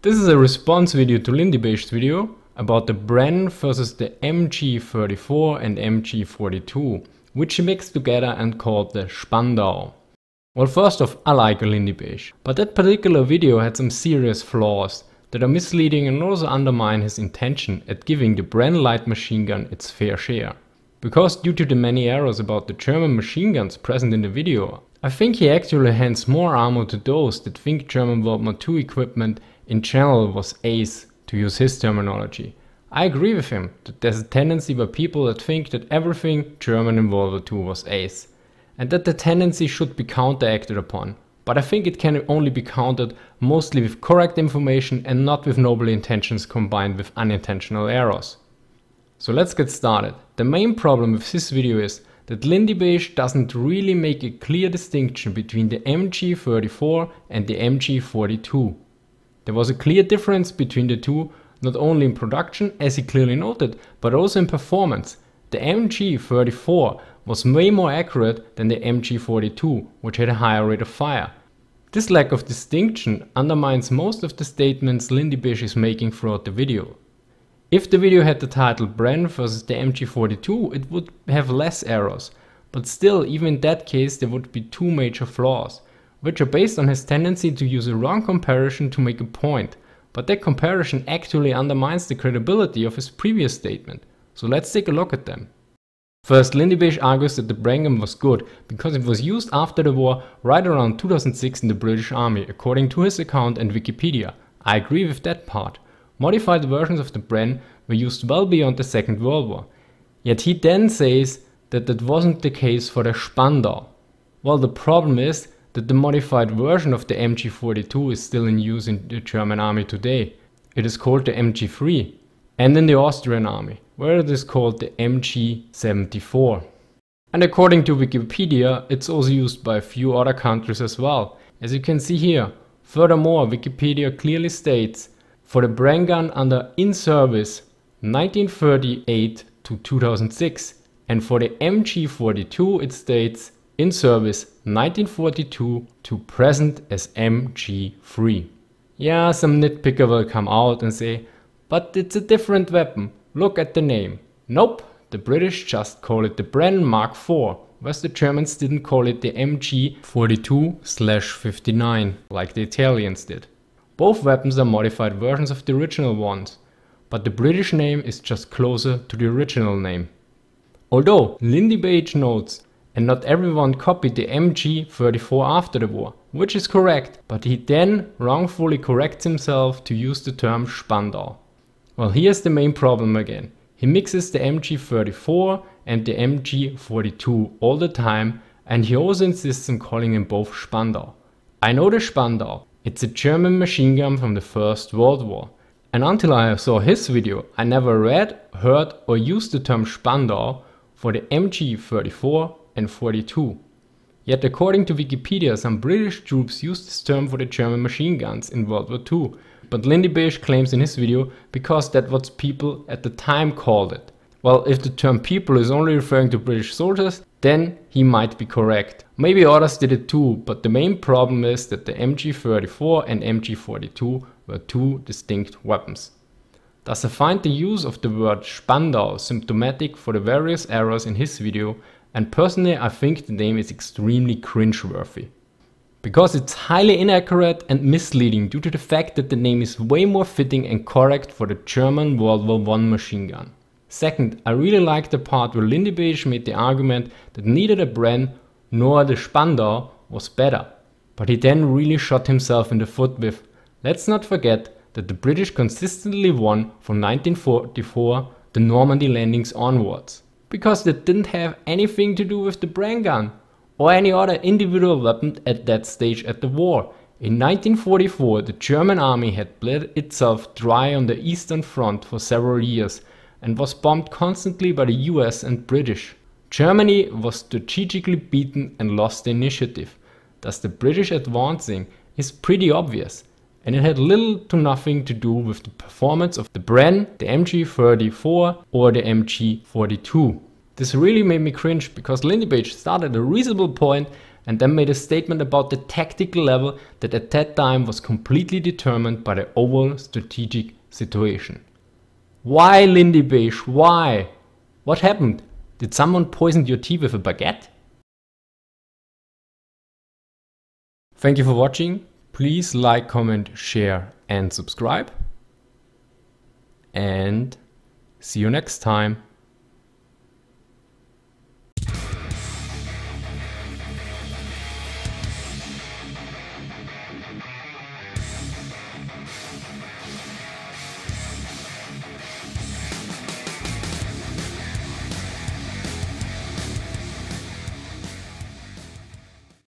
This is a response video to Lindy video about the Bren versus the MG34 and MG42, which he mixed together and called the Spandau. Well first off, I like Lindy Beige, but that particular video had some serious flaws that are misleading and also undermine his intention at giving the Bren light machine gun its fair share. Because due to the many errors about the German machine guns present in the video, I think he actually hands more ammo to those that think German World War II equipment in general was ace, to use his terminology. I agree with him that there's a tendency by people that think that everything German in World War II was ace, and that the tendency should be counteracted upon. But I think it can only be countered mostly with correct information and not with noble intentions combined with unintentional errors. So let's get started. The main problem with this video is that Lindy Beige doesn't really make a clear distinction between the MG34 and the MG42. There was a clear difference between the two, not only in production, as he clearly noted, but also in performance. The MG34 was way more accurate than the MG42, which had a higher rate of fire. This lack of distinction undermines most of the statements Lindy Beige is making throughout the video. If the video had the title Bren vs the MG42 it would have less errors, but still even in that case there would be two major flaws, which are based on his tendency to use a wrong comparison to make a point, but that comparison actually undermines the credibility of his previous statement, so let's take a look at them. First, Lindy Beige argues that the Bren gun was good because it was used after the war right around 2006 in the British Army, according to his account and Wikipedia. I agree with that part. Modified versions of the Bren were used well beyond the Second World War. Yet he then says that that wasn't the case for the Spandau. Well, the problem is that the modified version of the MG42 is still in use in the German army today. It is called the MG3 and in the Austrian army, where it is called the MG74. And according to Wikipedia, it's also used by a few other countries as well, as you can see here. Furthermore, Wikipedia clearly states for the Bren gun under in service 1938 to 2006 and for the MG42 it states in service 1942 to present as MG3. Yeah, some nitpicker will come out and say, but it's a different weapon, look at the name. Nope, the British just call it the Bren Mark IV, whereas the Germans didn't call it the MG42-59 like the Italians did. Both weapons are modified versions of the original ones, but the British name is just closer to the original name. Although Lindy Beige notes, and not everyone copied the MG34 after the war, which is correct, but he then wrongfully corrects himself to use the term Spandau. Well here's the main problem again. He mixes the MG34 and the MG42 all the time and he also insists on calling them both Spandau. I know the Spandau, it's a German machine gun from the First World War. And until I saw his video, I never read, heard or used the term Spandau for the MG34 and 42. Yet according to Wikipedia, some British troops used this term for the German machine guns in World War II. But Lindy Beige claims in his video because that's what people at the time called it. Well, if the term people is only referring to British soldiers, then he might be correct. Maybe others did it too, but the main problem is that the MG34 and MG42 were two distinct weapons. Thus I find the use of the word Spandau symptomatic for the various errors in his video and personally I think the name is extremely cringeworthy. Because it's highly inaccurate and misleading due to the fact that the name is way more fitting and correct for the German World War I machine gun. Second, I really like the part where Lindy Beige made the argument that neither the Bren nor the Spandau was better. But he then really shot himself in the foot with, let's not forget that the British consistently won from 1944 the Normandy landings onwards. Because that didn't have anything to do with the Bren gun or any other individual weapon at that stage at the war. In 1944 the German army had bled itself dry on the Eastern Front for several years and was bombed constantly by the US and British. Germany was strategically beaten and lost the initiative, thus the British advancing is pretty obvious and it had little to nothing to do with the performance of the Bren, the MG34 or the MG42. This really made me cringe because Lindy Beige started a reasonable point and then made a statement about the tactical level that at that time was completely determined by the overall strategic situation. Why Lindy Beige? Why? What happened? Did someone poison your tea with a baguette? Thank you for watching. Please like, comment, share and subscribe. And see you next time.